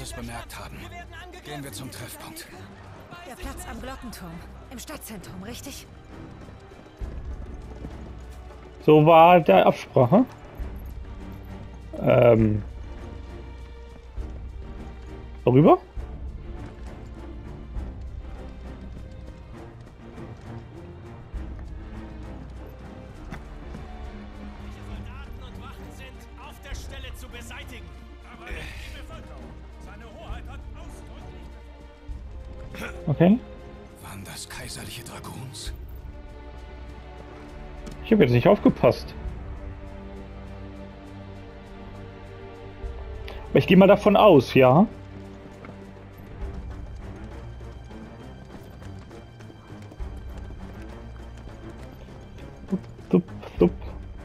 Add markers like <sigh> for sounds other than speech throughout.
wird es bemerkt haben. Gehen wir zum Treffpunkt. Der Platz am Glockenturm. Im Stadtzentrum, richtig? So war der Absprache. Ähm. Darüber? Ich habe jetzt nicht aufgepasst. Aber ich gehe mal davon aus, ja.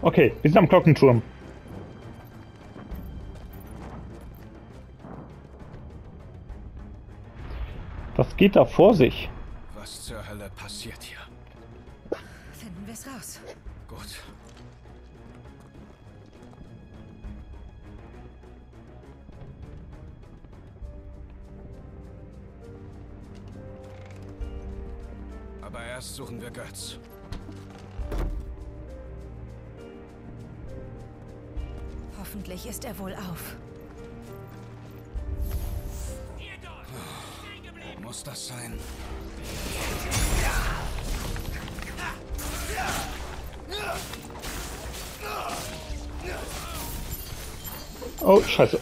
Okay, wir sind am Glockenturm. Was geht da vor sich? Was zur Hölle passiert hier? Aber erst suchen wir Götz. Hoffentlich ist er wohl auf. Muss das sein? Oh, scheiße.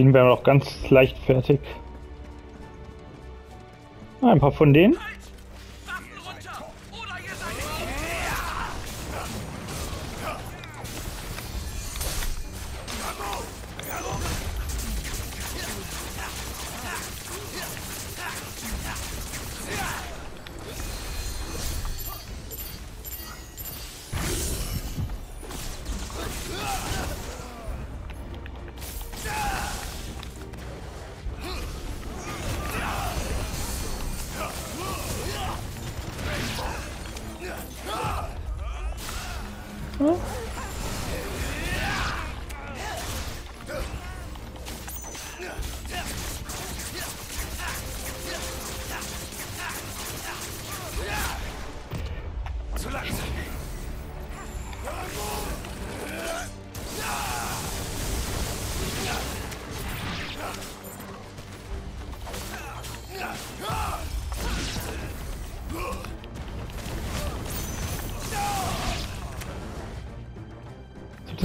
Wären wir auch ganz leicht fertig. Ah, ein paar von denen.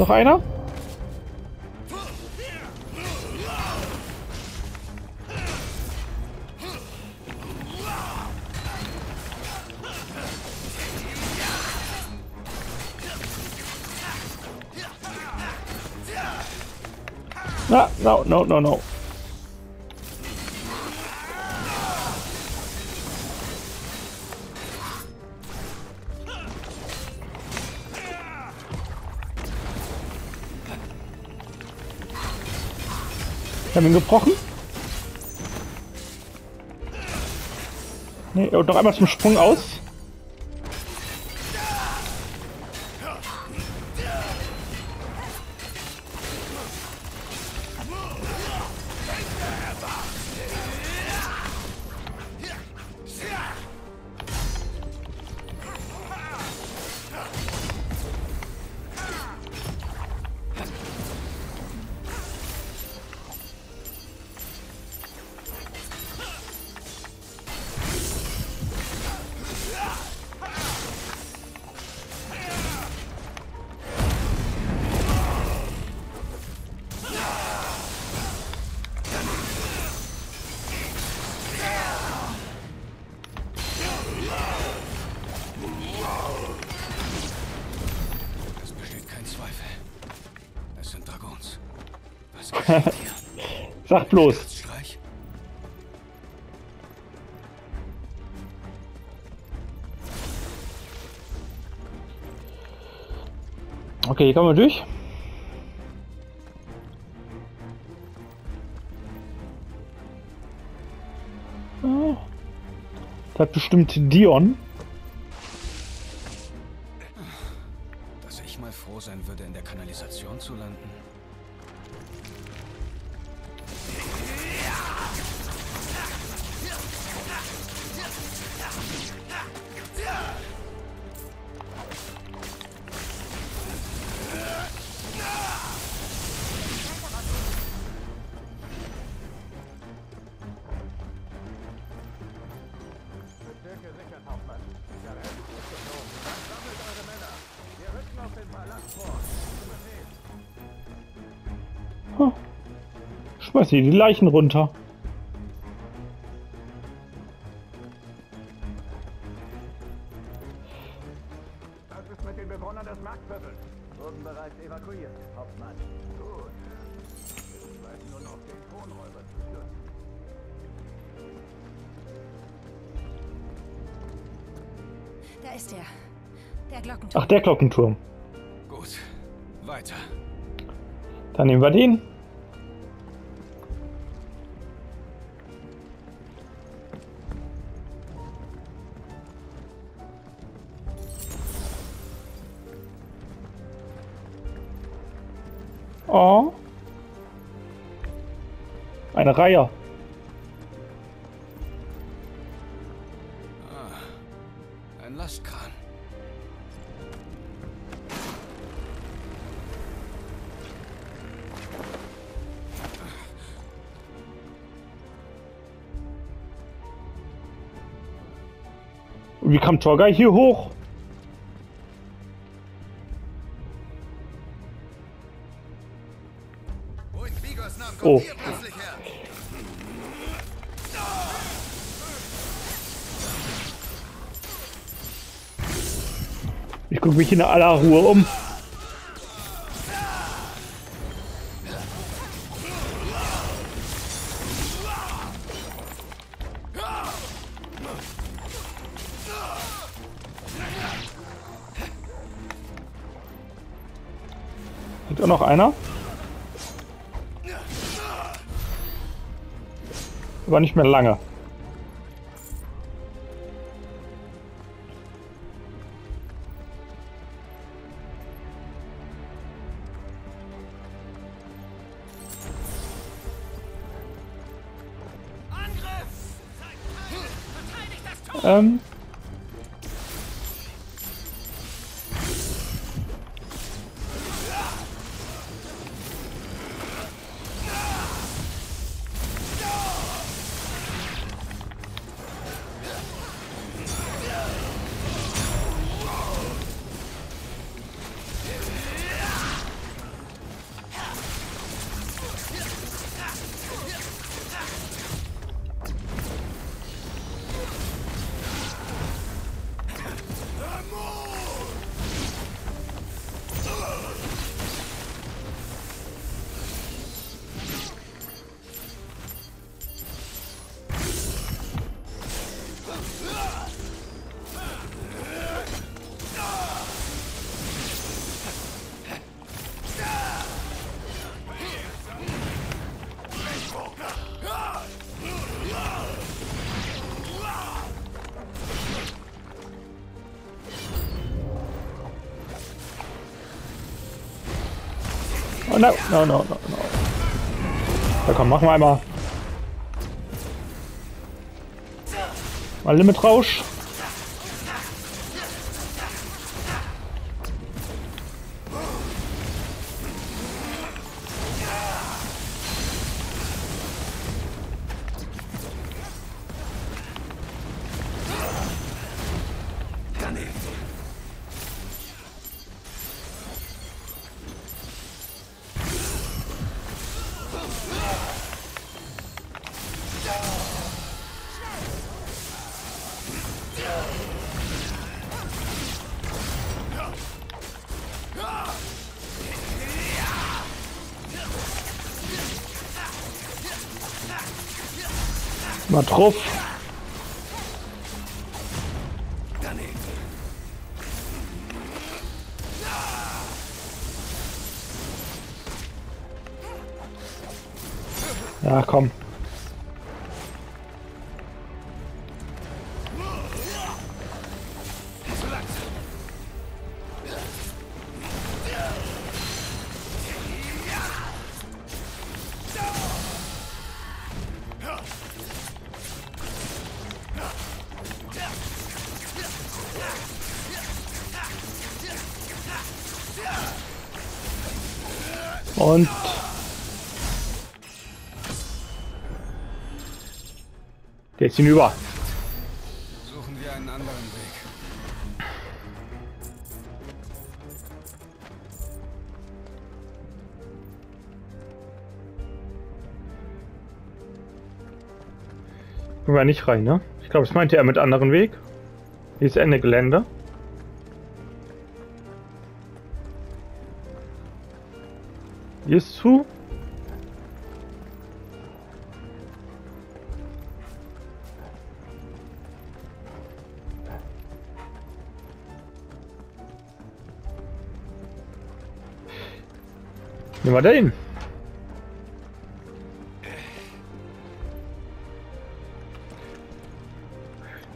Noch einer? Ah, no, no, no, no. Wir haben ihn gebrochen. Nee, noch einmal zum Sprung aus. los. Okay, hier kommen wir durch. Das hat bestimmt Dion. Dass ich mal froh sein würde, in der Kanalisation zu landen. Schmeiß hier die Leichen runter. Was ist mit den Bewohnern des Marktviertels? Wurden bereits evakuiert, Hauptmann. Gut. Wir bleiben nur noch den Tonräuber zu stürzen. Da ist er. Der Glockenturm. Ach, der Glockenturm. Gut. Weiter. Dann nehmen wir den. Eine Reihe. Ein Lastkran. Wie kam Torgay hier hoch? Oh. Gucke mich in aller Ruhe um. Liegt auch noch einer? Aber nicht mehr lange. Um, Oh, no, no, no, no, no. Ja, komm, machen wir einmal. Mal Limitrausch. Mal drauf. Ja, komm. Ist hinüber. Suchen wir einen anderen Weg. Können wir nicht rein, ne? Ich glaube, das meinte er mit anderen Weg. Hier ist Ende Gelände. Hier ist zu. Wir den.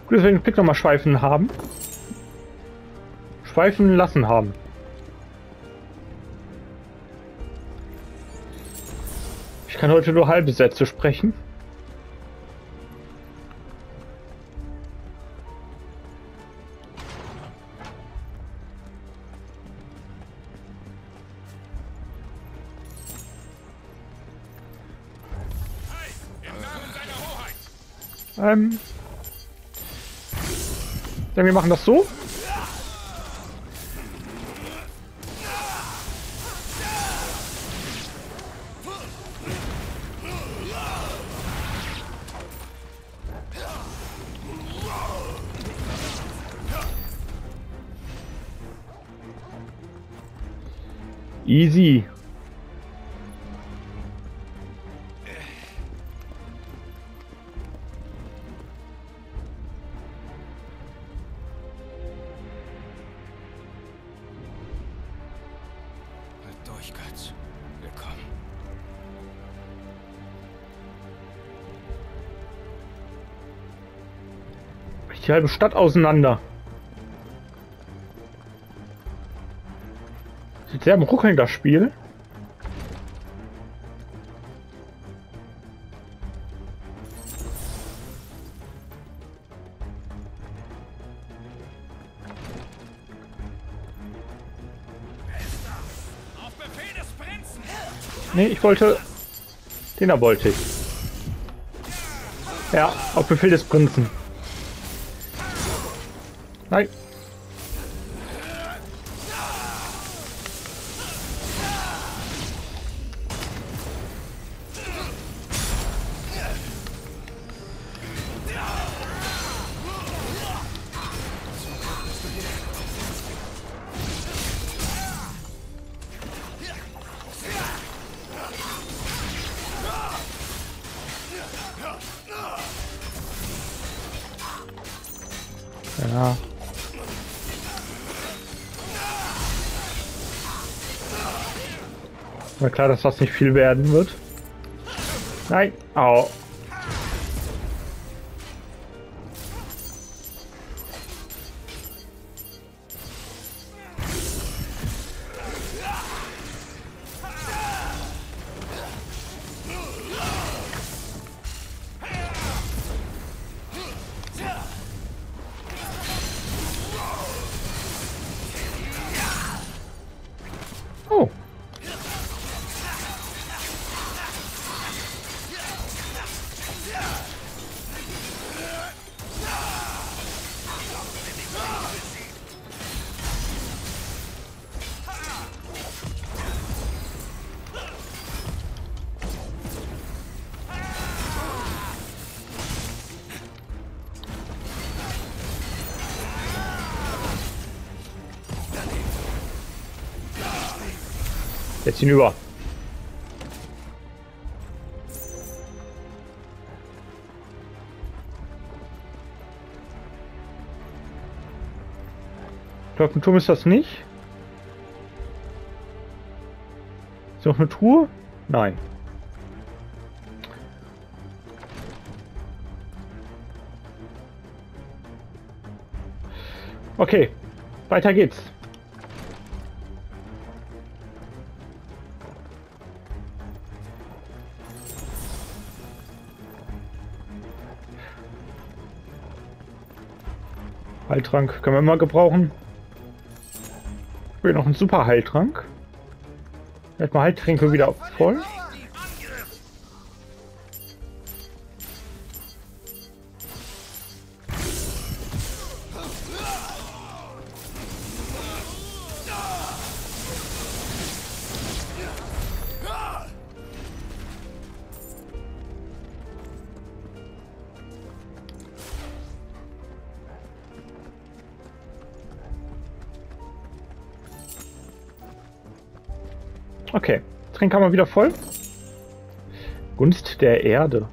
Gut, dass wir den Blick nochmal schweifen haben. Schweifen lassen haben. Ich kann heute nur halbe Sätze sprechen. Ähm. Dann wir machen das so. Easy. Die halbe Stadt auseinander. Sieht sehr am Ruckeln das Spiel. Nee, ich wollte. Den da wollte ich. Ja, auf Befehl des Prinzen. Ja. War klar, dass das nicht viel werden wird. Nein. Au. Ziehen über. Glockenturm ist das nicht. Ist noch eine Truhe? Nein. Okay, weiter geht's. Heiltrank können wir immer gebrauchen. Ich will noch einen super Heiltrank. Erstmal Heiltränke wieder voll. Tränke wieder voll. Gunst der Erde.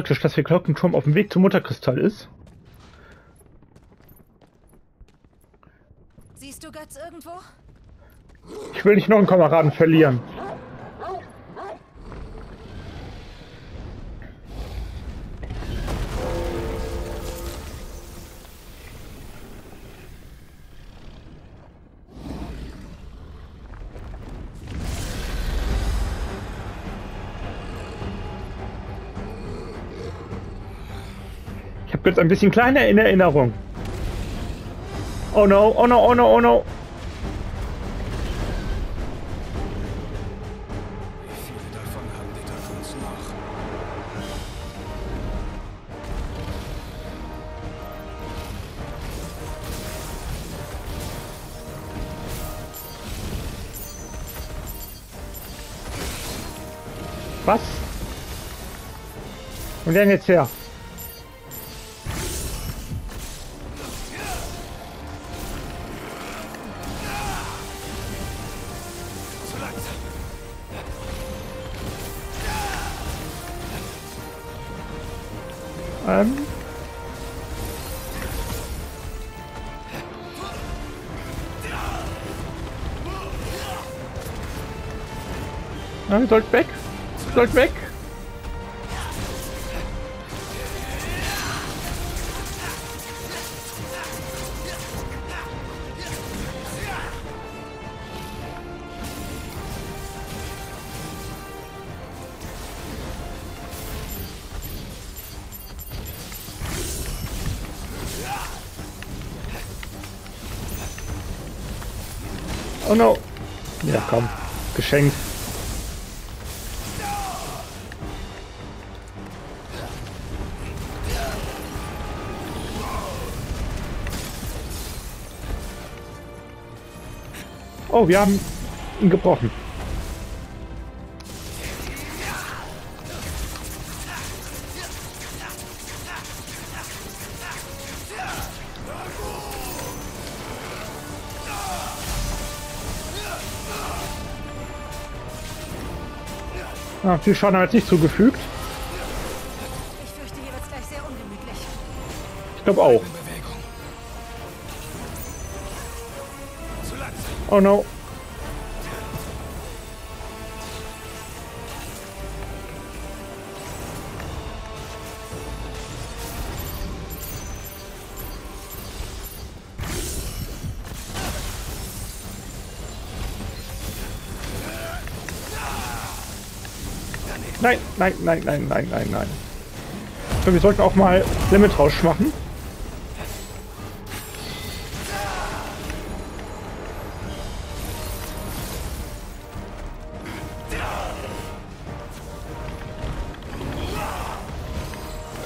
Praktisch, dass der Glockenturm auf dem Weg zum Mutterkristall ist. Siehst du Götz irgendwo? Ich will nicht noch einen Kameraden verlieren. Jetzt ein bisschen kleiner in Erinnerung. Oh no, oh no, oh no, oh no. Was? Und denn jetzt her? Sollt weg. Ihr sollt weg. Oh no. Ja, komm. Geschenkt. Oh, wir haben ihn gebrochen. Ah, viel Schaden jetzt nicht zugefügt. Ich fürchte, hier wird's gleich sehr ungemütlich. Ich glaube auch. Oh no. Nein, nein, nein, nein, nein, nein, nein. Wir sollten auch mal Limit Rausch machen.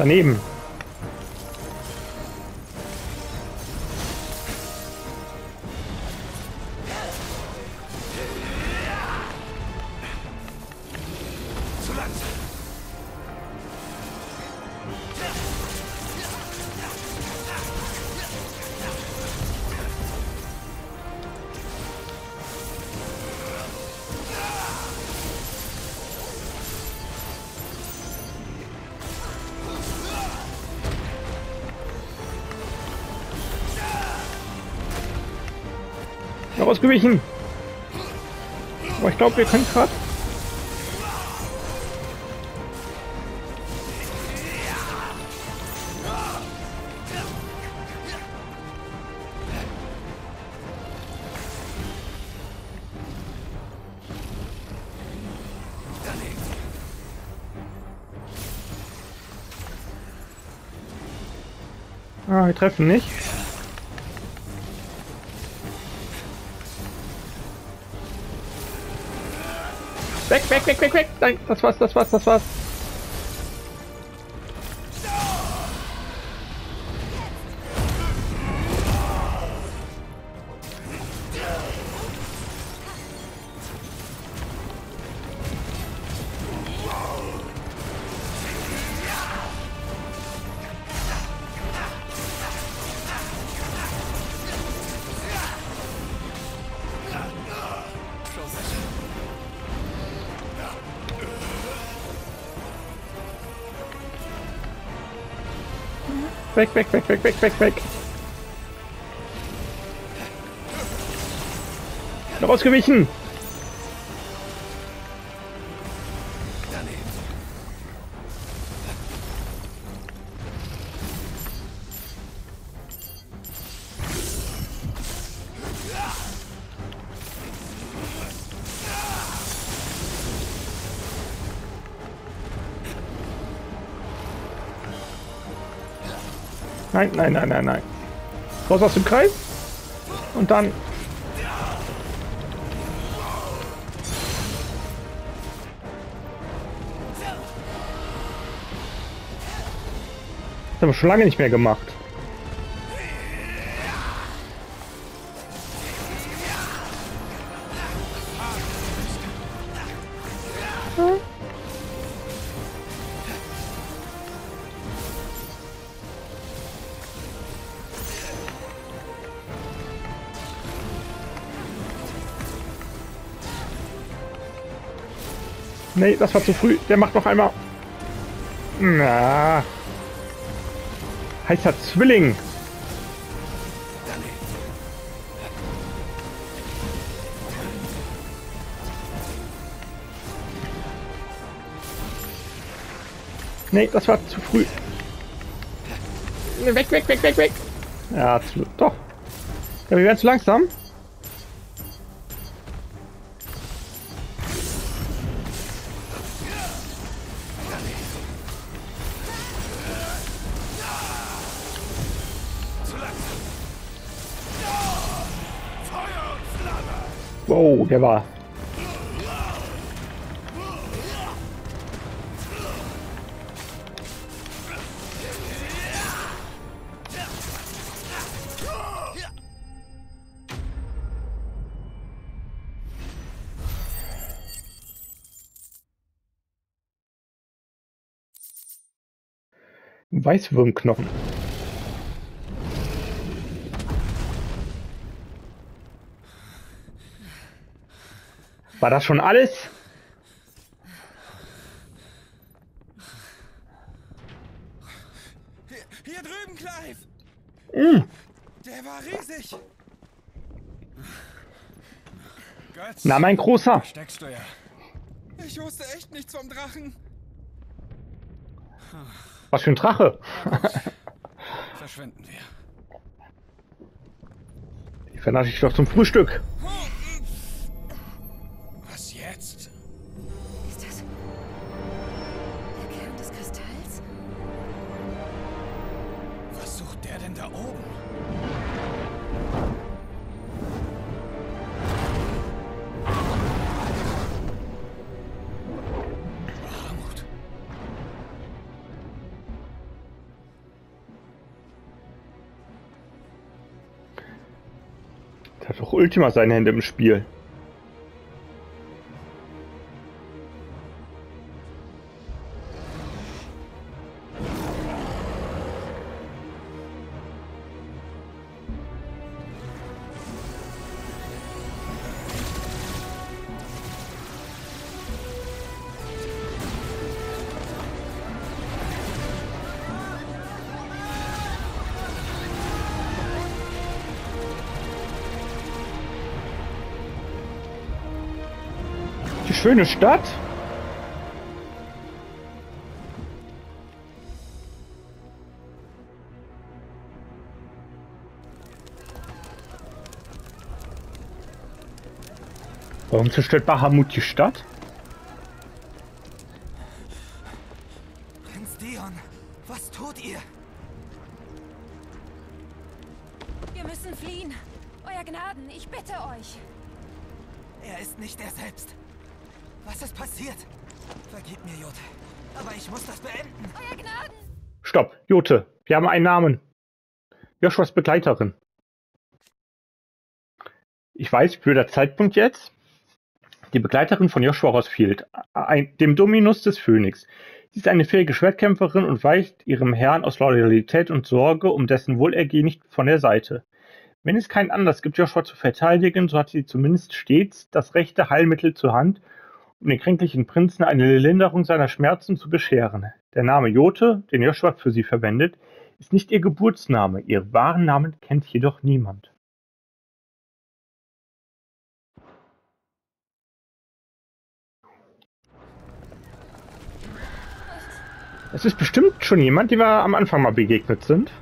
Daneben. Ausgewichen. Aber ich glaube, wir können gerade. Ah, wir treffen nicht. Weg, weg, weg, weg, weg! Nein, das war's, das war's, das war's. Weg, weg, weg, weg, weg, weg, weg. Noch ausgewichen! Nein, nein, nein, nein, nein. Raus aus dem Kreis. Und dann. Das haben wir schon lange nicht mehr gemacht. Nee, das war zu früh. Der macht noch einmal. Na. Heißer Zwilling. Nee, das war zu früh. Weg, weg, weg, weg, weg. Ja, zu, doch. Ja, wir werden zu langsam. Wow, der war. Weißwurmknochen. War das schon alles? Hier, hier drüben, Clive! Mm. Der war riesig! Götz, Na, mein Großer. steckst du ja. Ich wusste echt nichts vom Drachen. Was für ein Drache. Verschwinden wir. Die vernasche ich doch zum Frühstück. Was Ultima seine Hände im Spiel. Schöne Stadt. Warum zerstört Bahamut die Stadt? Wir haben einen Namen. Joshuas Begleiterin. Ich weiß, für der Zeitpunkt jetzt, die Begleiterin von Joshua Rosfield, ein, dem Dominus des Phönix. Sie ist eine fähige Schwertkämpferin und weicht ihrem Herrn aus Loyalität und Sorge um dessen Wohlergehen nicht von der Seite. Wenn es keinen Anlass gibt, Joshua zu verteidigen, so hat sie zumindest stets das rechte Heilmittel zur Hand, um den kränklichen Prinzen eine Linderung seiner Schmerzen zu bescheren. Der Name Jote, den Joshua für sie verwendet, ist nicht ihr Geburtsname, ihren wahren Namen kennt jedoch niemand. Es ist bestimmt schon jemand, dem wir am Anfang mal begegnet sind.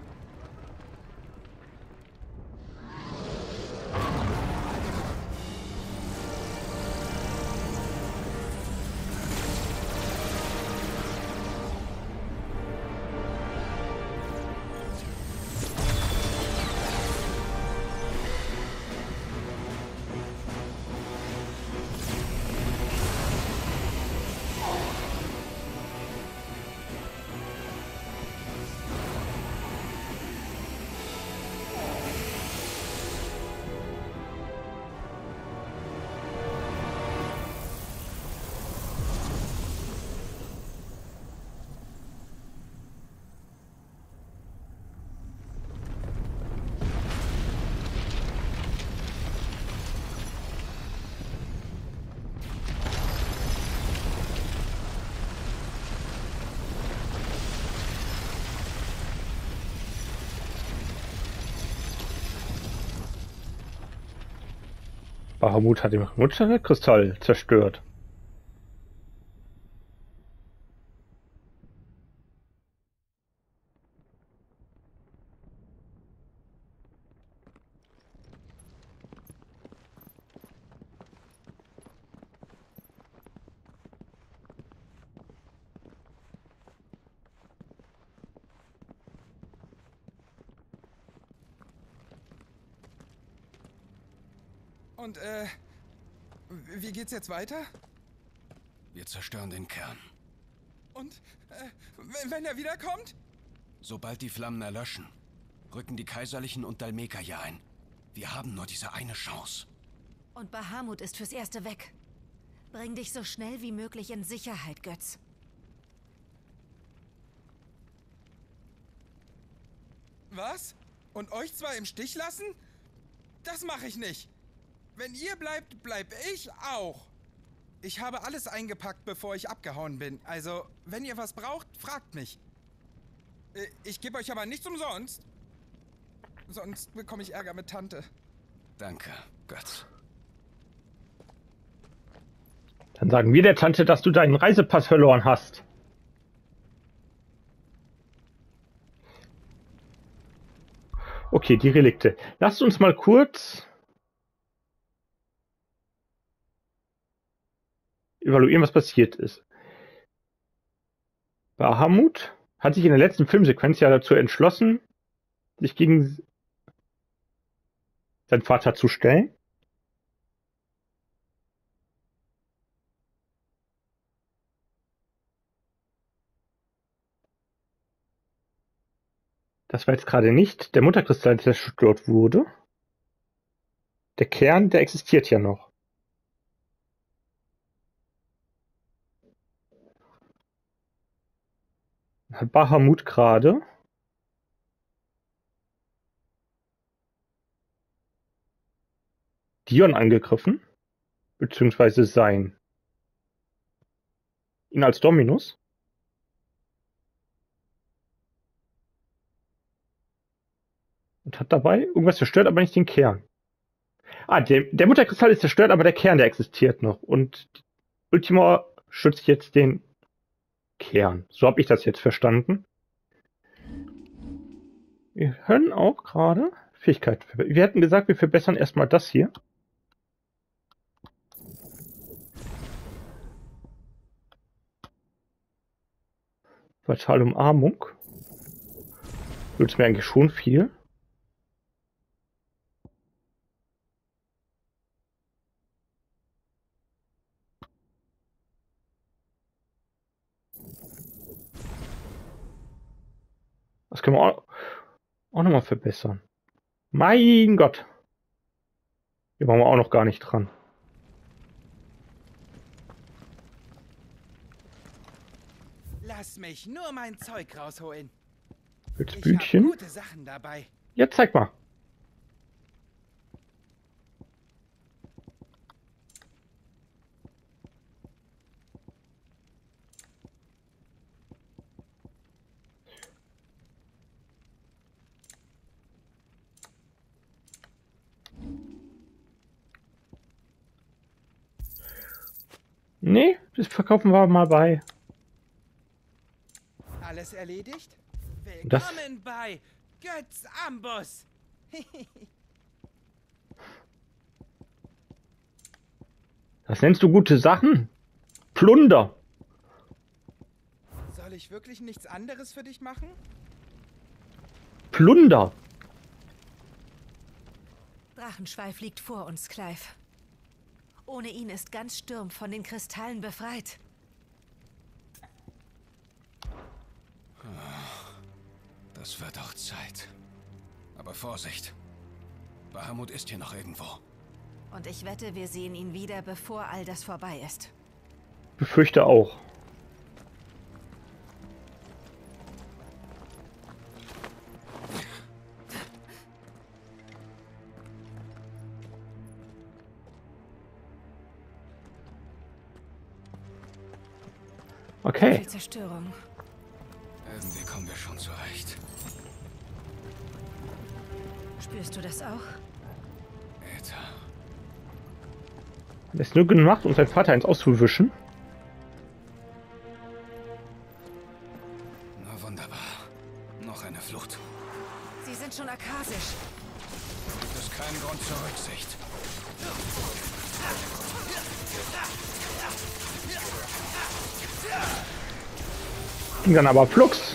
Bahamut hat den Mutterkristall zerstört. Und, äh, wie geht's jetzt weiter? Wir zerstören den Kern. Und, äh, wenn- wenn er wiederkommt? Sobald die Flammen erlöschen, rücken die Kaiserlichen und Dalmeka hier ein. Wir haben nur diese eine Chance. Und Bahamut ist fürs Erste weg. Bring dich so schnell wie möglich in Sicherheit, Götz. Was? Und euch zwei im Stich lassen? Das mache ich nicht. Wenn ihr bleibt, bleib ich auch. Ich habe alles eingepackt, bevor ich abgehauen bin. Also, wenn ihr was braucht, fragt mich. Äh, Ich gebe euch aber nichts umsonst. Sonst bekomme ich Ärger mit Tante. Danke, Götz. Dann sagen wir der Tante, dass du deinen Reisepass verloren hast. Okay, die Relikte. Lasst uns mal kurz evaluieren, was passiert ist. Bahamut hat sich in der letzten Filmsequenz ja dazu entschlossen, sich gegen seinen Vater zu stellen. Das war jetzt gerade nicht der Mutterkristall, der zerstört wurde. Der Kern, der existiert ja noch. Bahamut gerade Dion angegriffen, beziehungsweise sein ihn als Dominus. Und hat dabei irgendwas zerstört, aber nicht den Kern. Ah, der, der Mutterkristall ist zerstört, aber der Kern, der existiert noch. Und Ultima schützt jetzt den Kern. So habe ich das jetzt verstanden. Wir können auch gerade Fähigkeit. Wir hätten gesagt, wir verbessern erstmal das hier. Fatale Umarmung. Nützt mir eigentlich schon viel. Das können wir auch, auch nochmal verbessern. Mein Gott. Hier waren wir auch noch gar nicht dran. Lass mich nur mein Zeug rausholen. Jetzt Bütchen. Ja, zeig mal. Nee, das verkaufen wir mal bei. Alles erledigt? Das- Willkommen bei Götz Ambus. <laughs> Das nennst du gute Sachen? Plunder. Soll ich wirklich nichts anderes für dich machen? Plunder. Drachenschweif liegt vor uns, Clive. Ohne ihn ist ganz Sturm von den Kristallen befreit. Das wird auch Zeit. Aber Vorsicht. Bahamut ist hier noch irgendwo. Und ich wette, wir sehen ihn wieder, bevor all das vorbei ist. Befürchte auch. Zerstörung. Irgendwie kommen wir schon zurecht. Spürst du das auch? Äther. Er ist nur gemacht, um seinen Vater eins auszuwischen. Dann aber flugs.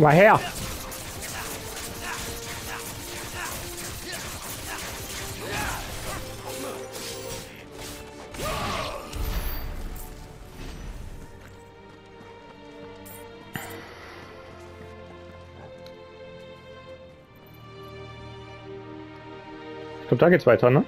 Komm mal her. Ich glaube, da geht's weiter, ne?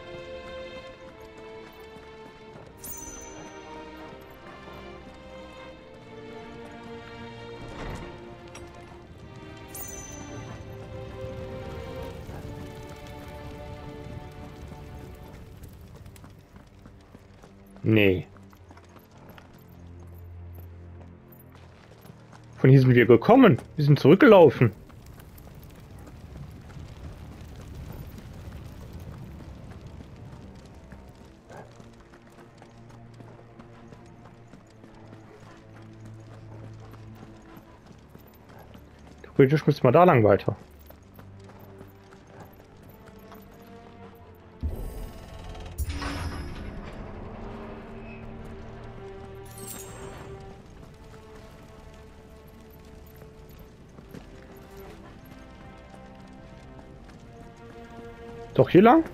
Wir gekommen. Wir sind zurückgelaufen. Theoretisch müssen wir da lang weiter. Hier lang?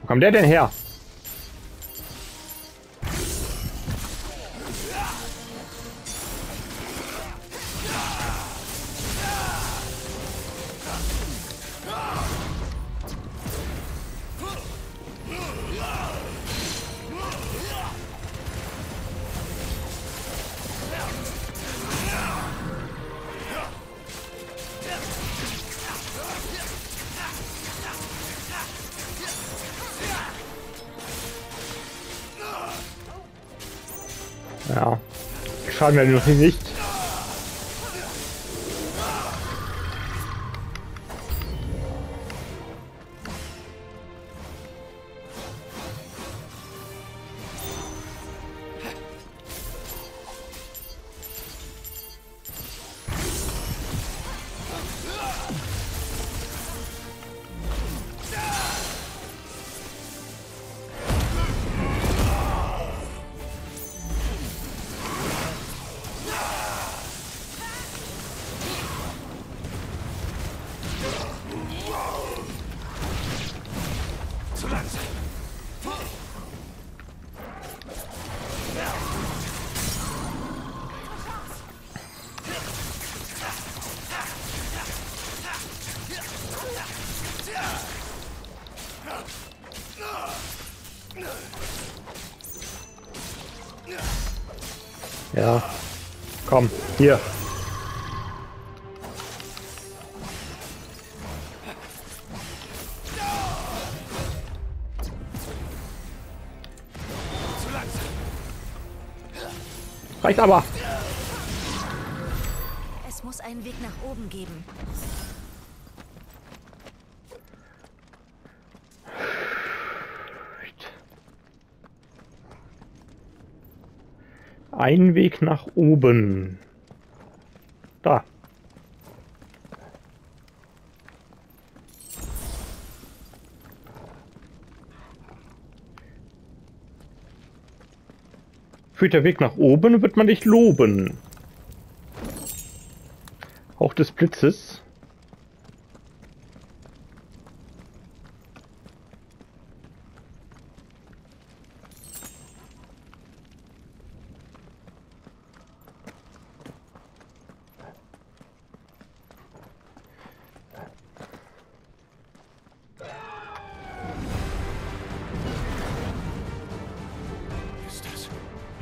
Wo kommt der denn her? Schaden wir noch nicht. Ja. Komm, hier. Reicht aber. Es muss einen Weg nach oben geben. Ein Weg nach oben. Da. Führt der Weg nach oben, wird man dich loben. Hauch des Blitzes.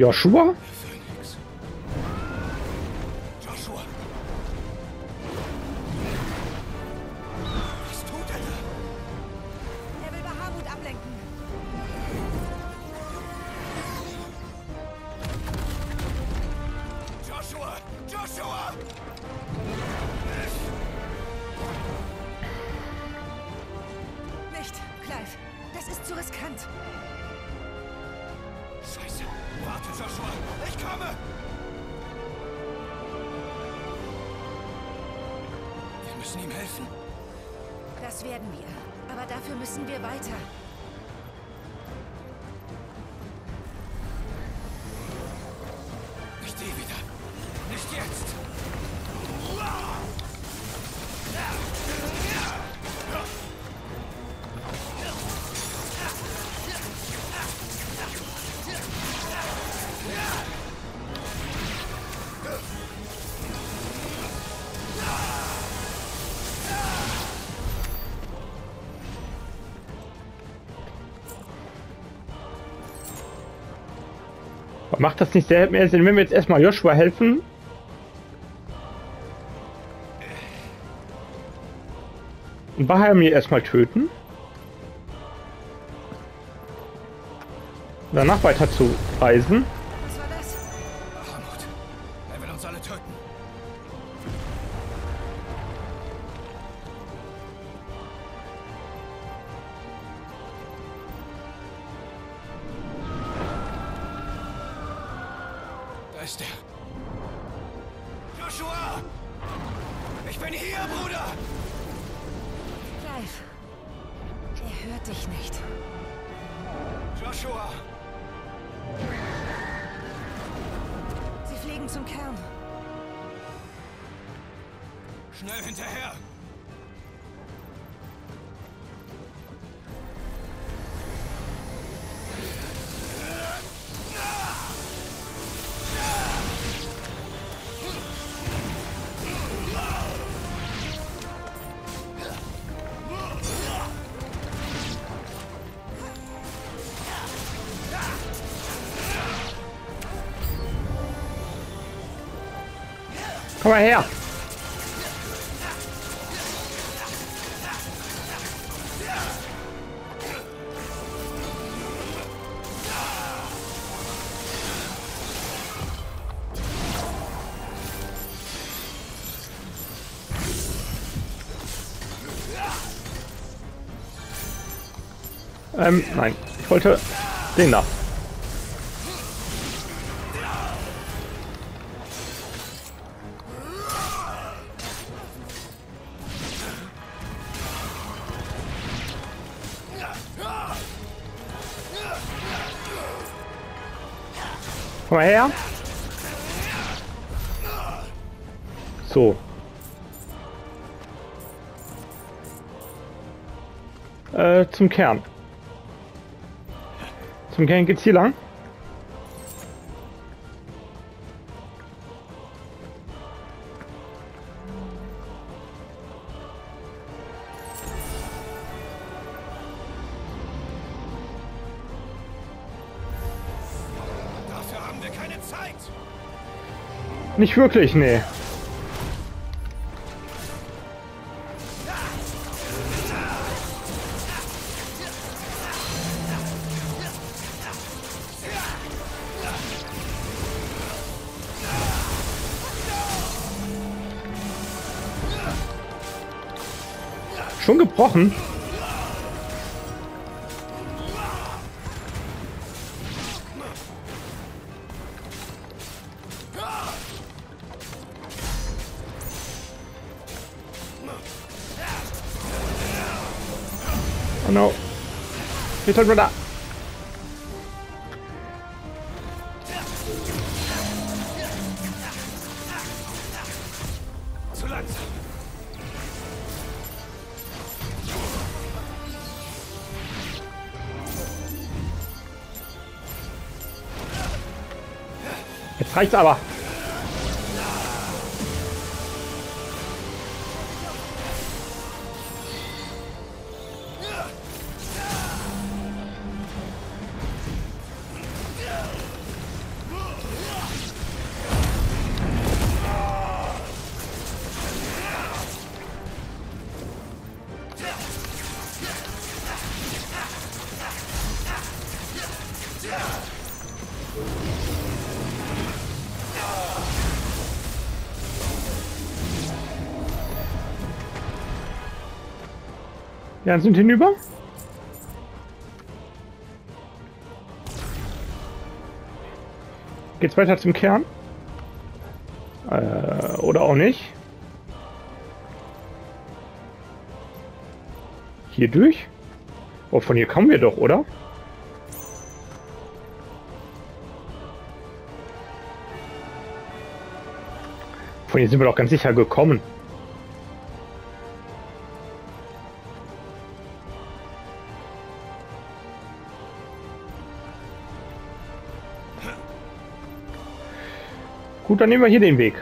Joshua? Müssen ihm helfen. Das werden wir. Aber dafür müssen wir weiter. Macht das nicht sehr mehr Sinn, wenn wir jetzt erstmal Joshua helfen? Und Bahamir erstmal töten? Danach weiter zu reisen? Schnell hinterher! Come right here. Ähm, nein. Ich wollte den da. Komm mal her. So. Äh, zum Kern. Zum Kern geht's hier lang. Dafür haben wir keine Zeit. Nicht wirklich, nee. Gebrochen? Oh no. Jetzt halt mal Jetzt reicht's aber. Ja, sind hinüber. Geht's weiter zum Kern? Äh, oder auch nicht? Hier durch? Oh, von hier kommen wir doch, oder? Von hier sind wir doch ganz sicher gekommen. Gut, dann nehmen wir hier den Weg.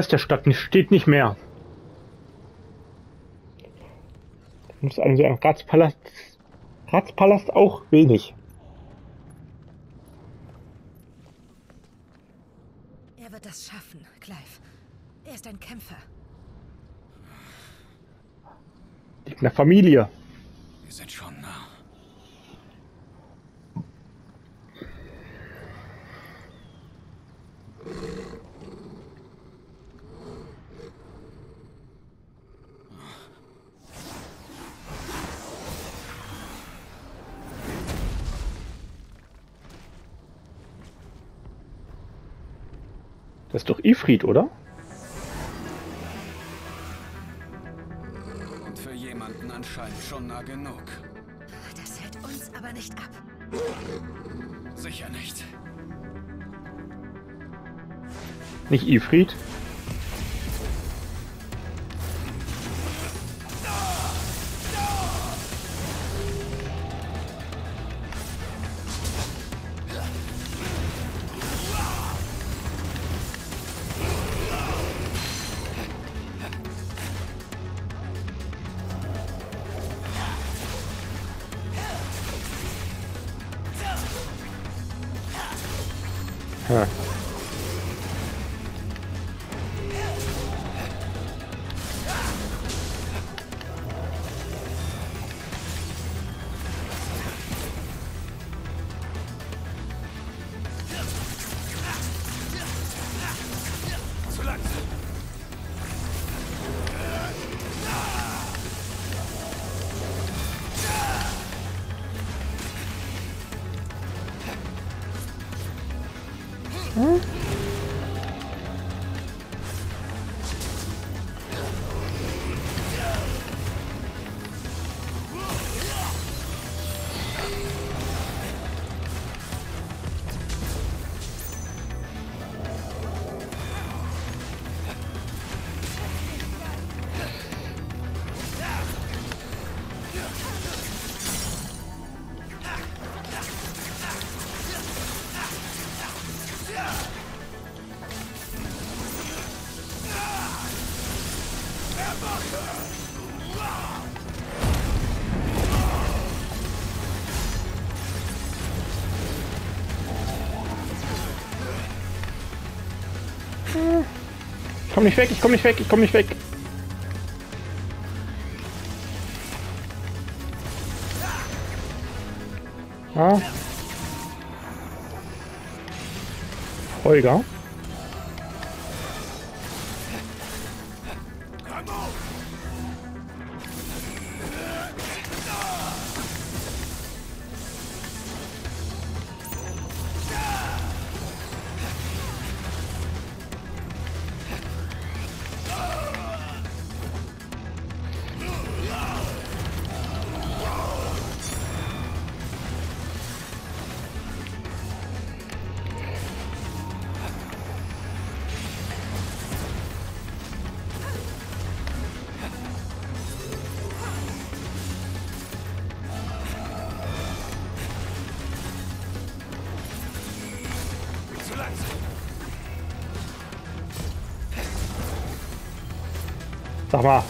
Rest der Stadt nicht- steht nicht mehr. Das ist also ein Ratspalast, Ratspalast auch wenig. Er wird das schaffen, Clive. Er ist ein Kämpfer. Liegt in der Familie. Das ist doch Ifrit, oder? Und für jemanden anscheinend schon nah genug. Das hält uns aber nicht ab. Sicher nicht. Nicht Ifrit. Komm nicht weg, ich komm nicht weg, ich komm nicht weg. Ah. Holger. Sag mal. Ich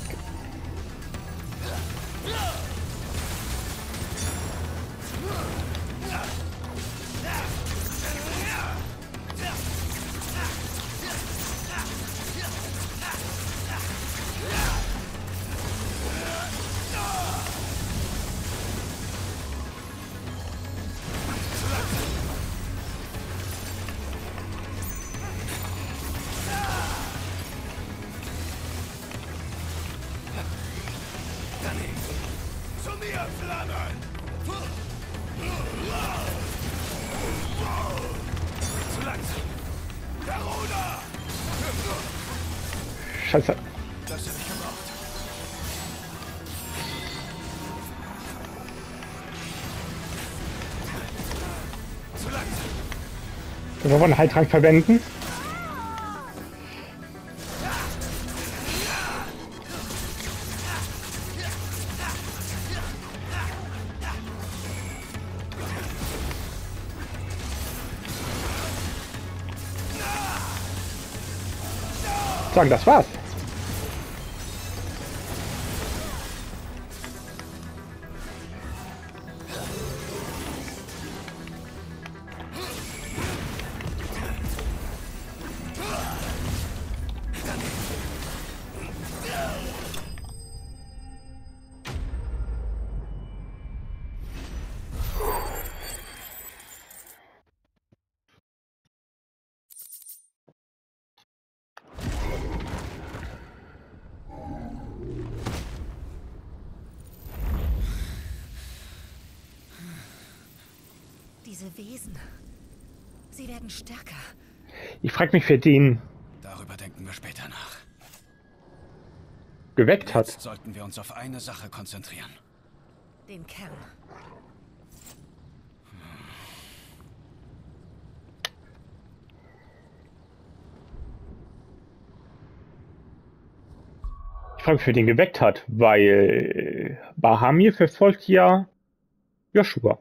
Wir einen Heiltrank verwenden? Sagen, das war's. Stärker. Ich frage mich, wer den Darüber denken wir später nach. geweckt hat. Jetzt sollten wir uns auf eine Sache konzentrieren. Den Kern. Ich frage mich, wer den geweckt hat, weil Bahamir verfolgt ja Joshua.